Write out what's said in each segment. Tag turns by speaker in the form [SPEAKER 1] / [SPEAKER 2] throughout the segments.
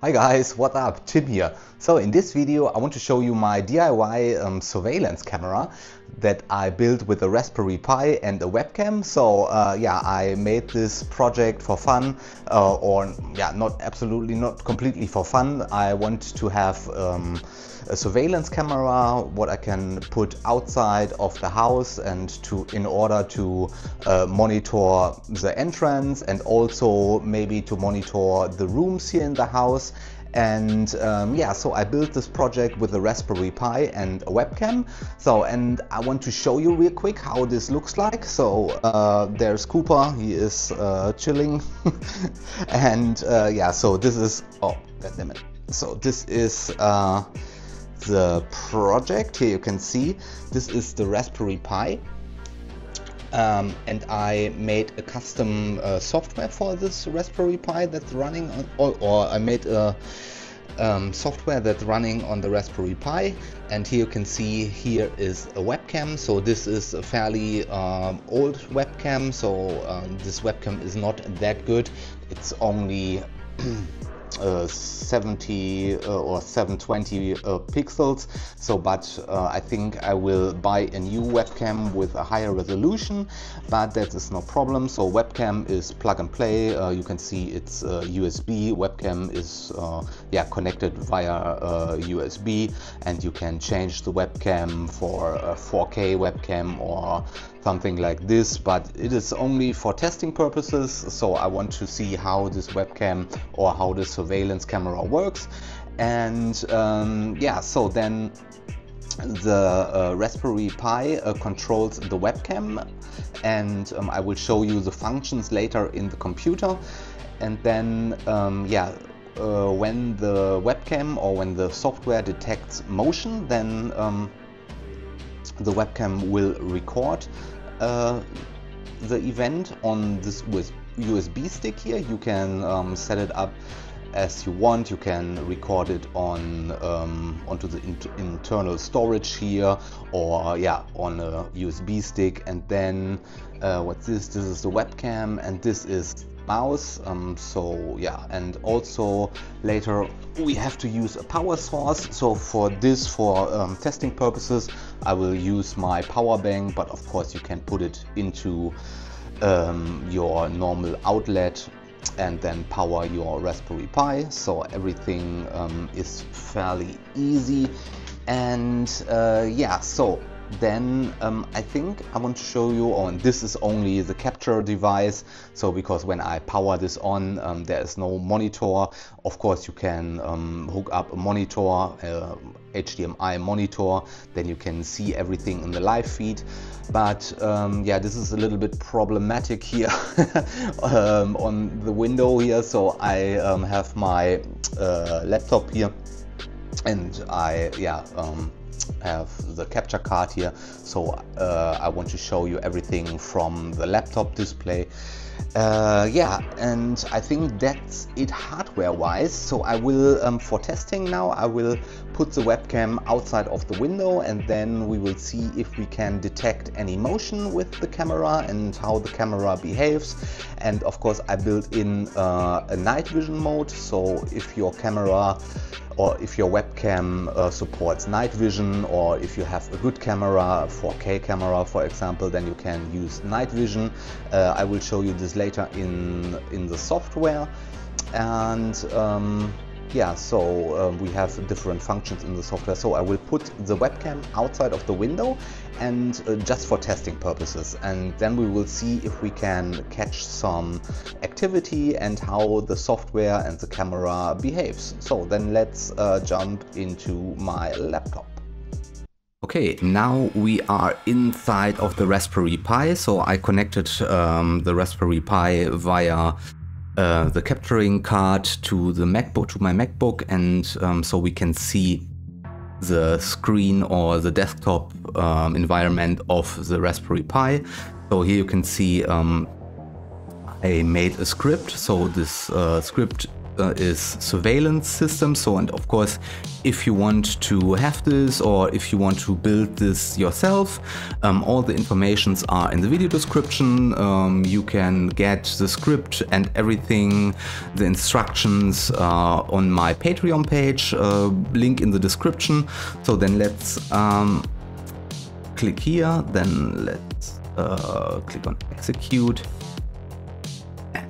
[SPEAKER 1] Hi guys, what up? Tim here. So in this video I want to show you my DIY um, surveillance camera that I built with a Raspberry Pi and a webcam. So uh, yeah, I made this project for fun uh, or yeah, not absolutely not completely for fun. I want to have um, a surveillance camera what I can put outside of the house and to in order to uh, monitor the entrance and also maybe to monitor the rooms here in the house and um, yeah so I built this project with a Raspberry Pi and a webcam. So and I want to show you real quick how this looks like. So uh, there's Cooper. He is uh, chilling. And uh, yeah so this is oh god damn it so this is uh, the project. Here you can see. This is the Raspberry Pi. Um, and I made a custom uh, software for this Raspberry Pi that's running on, or, or I made a um, software that's running on the Raspberry Pi. And here you can see here is a webcam. So this is a fairly um, old webcam. So um, this webcam is not that good. It's only uh, 70 uh, or 720 uh, pixels. So but uh, I think I will buy a new webcam with a higher resolution but that is no problem. So webcam is plug and play. Uh, you can see it's USB webcam is yeah connected via USB and you can change the webcam for a 4K webcam or something like this but it is only for testing purposes. So I want to see how this webcam or how the surveillance camera works. And um, yeah so then the uh, Raspberry Pi uh, controls the webcam. And um, I will show you the functions later in the computer. And then um, yeah uh, when the webcam or when the software detects motion then um, the webcam will record uh, the event on this with USB stick here. You can um, set it up as you want. You can record it on um, onto the in internal storage here, or yeah, on a USB stick. And then uh, what's this? This is the webcam, and this is mouse um, so yeah and also later we have to use a power source so for this for um, testing purposes I will use my power bank but of course you can put it into um, your normal outlet and then power your Raspberry Pi so everything um, is fairly easy. And uh, yeah so then um, I think I want to show you on this is only the capture device. So because when I power this on um, there is no monitor. Of course you can um, hook up a monitor uh, HDMI monitor. Then you can see everything in the live feed. But um, yeah this is a little bit problematic here um, on the window here. So I um, have my uh, laptop here. And I yeah have the capture card here. So uh, I want to show you everything from the laptop display uh, yeah and I think that's it hardware wise so I will um, for testing now I will put the webcam outside of the window and then we will see if we can detect any motion with the camera and how the camera behaves. And of course I built in uh, a night vision mode. So if your camera or if your webcam uh, supports night vision or if you have a good camera, 4K camera for example, then you can use night vision. Uh, I will show you this later in, in the software. And um, yeah, so um, we have different functions in the software. So I will put the webcam outside of the window and uh, just for testing purposes. And then we will see if we can catch some activity and how the software and the camera behaves. So then let's uh, jump into my laptop. Okay, now we are inside of the Raspberry Pi. So I connected um, the Raspberry Pi via uh, the capturing card to the MacBook, to my MacBook, and um, so we can see the screen or the desktop um, environment of the Raspberry Pi. So here you can see um, I made a script. So this uh, script uh, is surveillance system. So, and of course, if you want to have this or if you want to build this yourself, um, all the informations are in the video description. Um, you can get the script and everything, the instructions uh, on my Patreon page, uh, link in the description. So then let's um, click here, then let's uh, click on execute.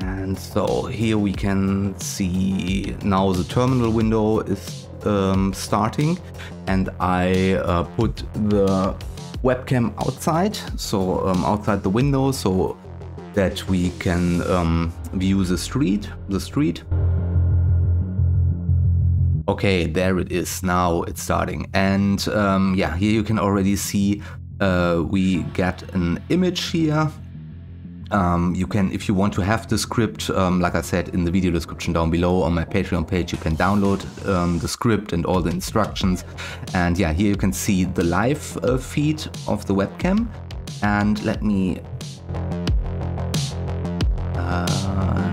[SPEAKER 1] And so here we can see now the terminal window is um, starting and I uh, put the webcam outside, so um, outside the window, so that we can um, view the street, the street. Okay, there it is. Now it's starting. And um, yeah, here you can already see uh, we get an image here um, you can, if you want to have the script, um, like I said in the video description down below on my Patreon page, you can download um, the script and all the instructions. And yeah, here you can see the live uh, feed of the webcam. And let me... Uh,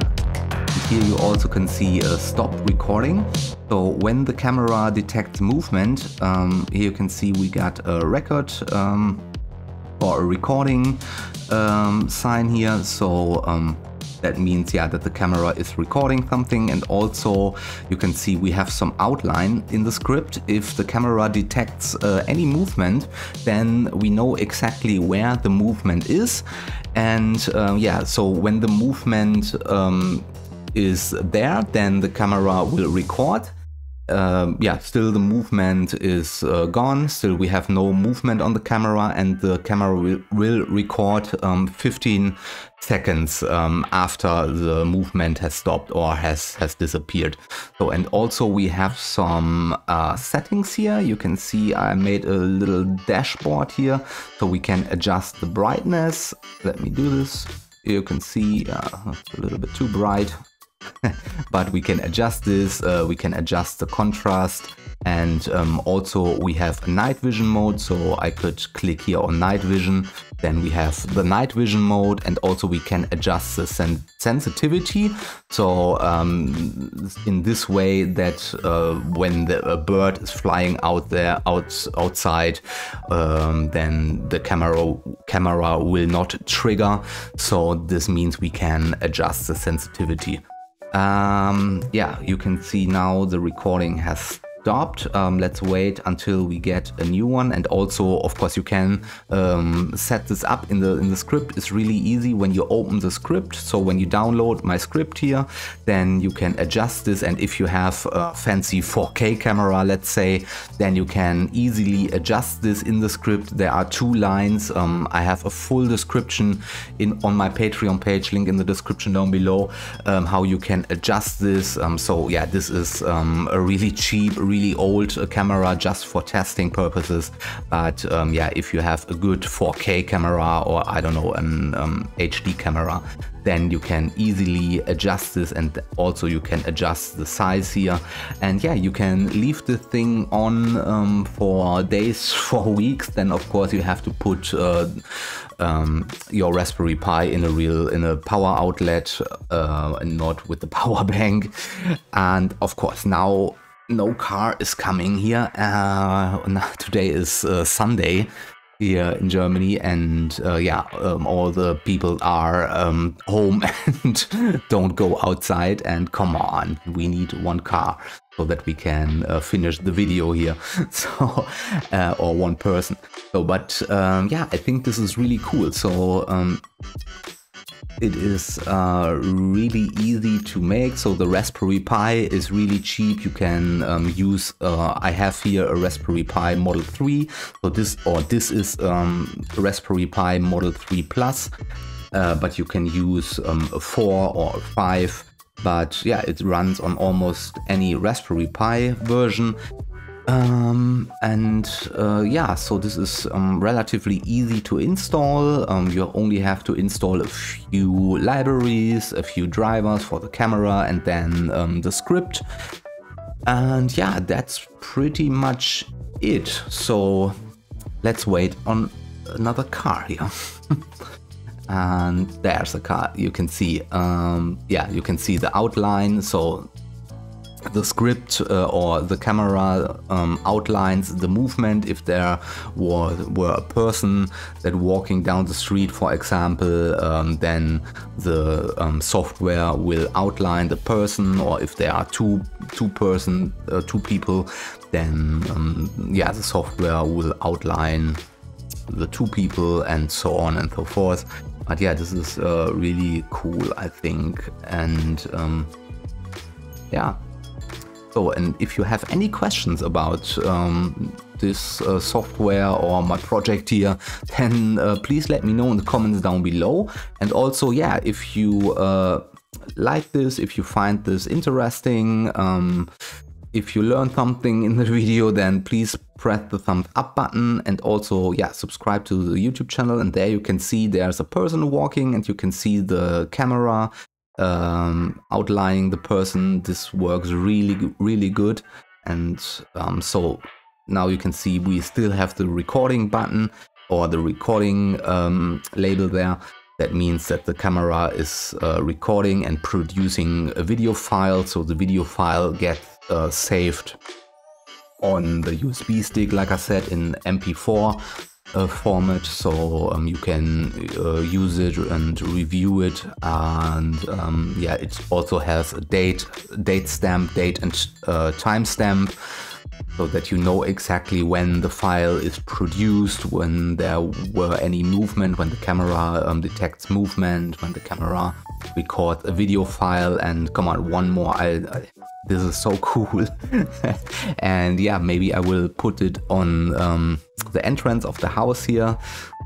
[SPEAKER 1] here you also can see a stop recording. So when the camera detects movement, um, here you can see we got a record um, or a recording um, sign here. So um, that means yeah that the camera is recording something. And also you can see we have some outline in the script. If the camera detects uh, any movement then we know exactly where the movement is. And uh, yeah so when the movement um, is there then the camera will record um, yeah, still the movement is uh, gone. Still, we have no movement on the camera, and the camera will, will record um, 15 seconds um, after the movement has stopped or has has disappeared. So, and also we have some uh, settings here. You can see I made a little dashboard here, so we can adjust the brightness. Let me do this. You can see uh, it's a little bit too bright. but we can adjust this, uh, we can adjust the contrast. And um, also we have a night vision mode so I could click here on night vision. Then we have the night vision mode and also we can adjust the sen sensitivity. So um, in this way that uh, when the, a bird is flying out there out, outside um, then the camera camera will not trigger. So this means we can adjust the sensitivity um, yeah, you can see now the recording has stopped. Um, let's wait until we get a new one. And also, of course, you can um, set this up in the in the script. It's really easy when you open the script. So when you download my script here, then you can adjust this. And if you have a fancy 4K camera, let's say, then you can easily adjust this in the script. There are two lines. Um, I have a full description in on my Patreon page, link in the description down below, um, how you can adjust this. Um, so yeah, this is um, a really cheap, really really old camera just for testing purposes. But um, yeah, if you have a good 4K camera or I don't know, an um, HD camera, then you can easily adjust this and also you can adjust the size here. And yeah, you can leave the thing on um, for days, for weeks. Then of course you have to put uh, um, your Raspberry Pi in a real in a power outlet uh, not with the power bank. And of course now no car is coming here. Uh, today is uh, Sunday here in Germany, and uh, yeah, um, all the people are um, home and don't go outside. And come on, we need one car so that we can uh, finish the video here. So, uh, or one person. So, but um, yeah, I think this is really cool. So um, it is uh, really easy to make, so the Raspberry Pi is really cheap. You can um, use, uh, I have here a Raspberry Pi Model 3, so this, or this is um, Raspberry Pi Model 3 Plus, uh, but you can use um, a 4 or a 5 but yeah, it runs on almost any Raspberry Pi version. Um, and uh, yeah, so this is um, relatively easy to install. Um, you only have to install a few libraries, a few drivers for the camera, and then um, the script. And yeah, that's pretty much it. So let's wait on another car here. and there's a car you can see um, yeah you can see the outline so the script uh, or the camera um, outlines the movement. If there were, were a person that walking down the street for example um, then the um, software will outline the person or if there are two two person uh, two people then um, yeah the software will outline the two people and so on and so forth. But yeah this is uh, really cool I think. And um, yeah so and if you have any questions about um, this uh, software or my project here then uh, please let me know in the comments down below and also yeah if you uh, like this if you find this interesting um, if you learned something in the video, then please press the thumbs up button and also, yeah, subscribe to the YouTube channel. And there you can see there's a person walking and you can see the camera um, outlining the person. This works really, really good. And um, so now you can see we still have the recording button or the recording um, label there. That means that the camera is uh, recording and producing a video file. So the video file gets uh, saved on the USB stick, like I said, in MP4 uh, format, so um, you can uh, use it and review it. And um, yeah, it also has a date, date stamp, date and uh, time stamp, so that you know exactly when the file is produced, when there were any movement, when the camera um, detects movement, when the camera records a video file. And come on, one more. I, I this is so cool. and yeah, maybe I will put it on um, the entrance of the house here.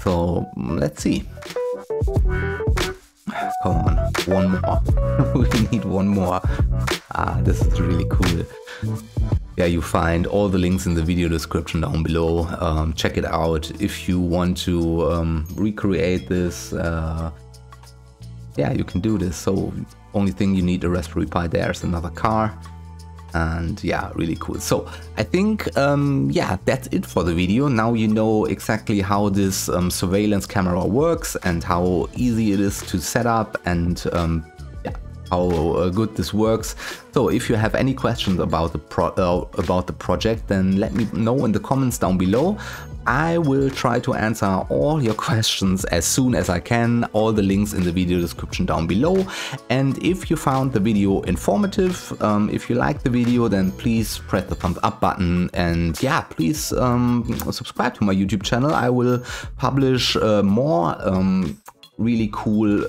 [SPEAKER 1] So let's see. Come on, one more. we need one more. Ah, this is really cool. Yeah, you find all the links in the video description down below. Um, check it out if you want to um, recreate this. Uh, yeah, you can do this. So only thing you need a Raspberry Pi there is another car. And yeah, really cool. So I think, um, yeah, that's it for the video. Now you know exactly how this um, surveillance camera works and how easy it is to set up and um, how uh, good this works. So if you have any questions about the pro uh, about the project, then let me know in the comments down below. I will try to answer all your questions as soon as I can, all the links in the video description down below. And if you found the video informative, um, if you liked the video, then please press the thumbs up button and yeah, please um, subscribe to my YouTube channel. I will publish uh, more um, really cool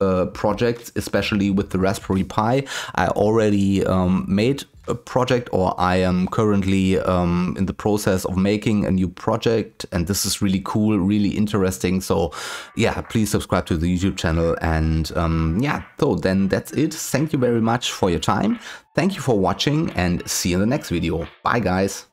[SPEAKER 1] uh, projects, especially with the Raspberry Pi. I already um, made a project or I am currently um, in the process of making a new project and this is really cool, really interesting. So yeah, please subscribe to the YouTube channel and um, yeah, so then that's it. Thank you very much for your time. Thank you for watching and see you in the next video. Bye guys.